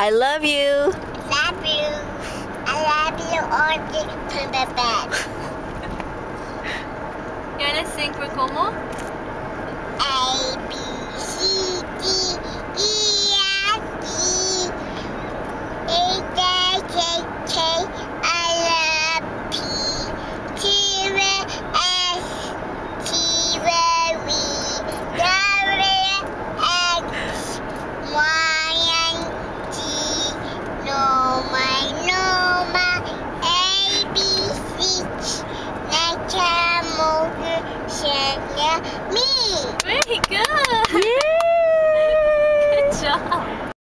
I love you. Love you. I love you on the to the bed. You wanna sing for Como? A me. Very good. Good job.